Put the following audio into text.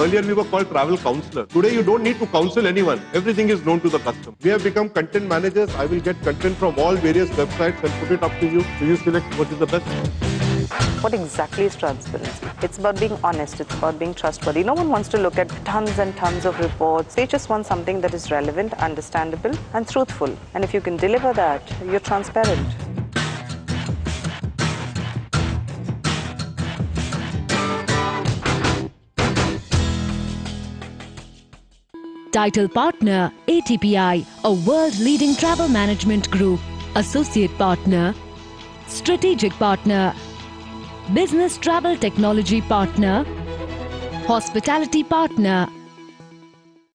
Earlier we were called travel counselor. Today you don't need to counsel anyone. Everything is known to the customer. We have become content managers. I will get content from all various websites and put it up to you. So you select what is the best. What exactly is transparency? It's about being honest, it's about being trustworthy. No one wants to look at tons and tons of reports. They just want something that is relevant, understandable, and truthful. And if you can deliver that, you're transparent. Title Partner ATPI, a world leading travel management group. Associate Partner Strategic Partner Business Travel Technology Partner Hospitality Partner